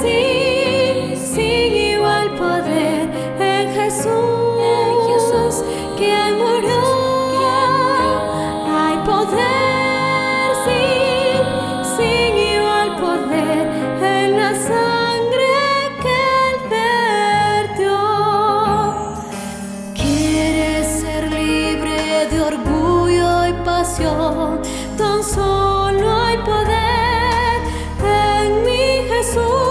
Sí, sí, igual poder en Jesús, Jesús que al murió hay poder. so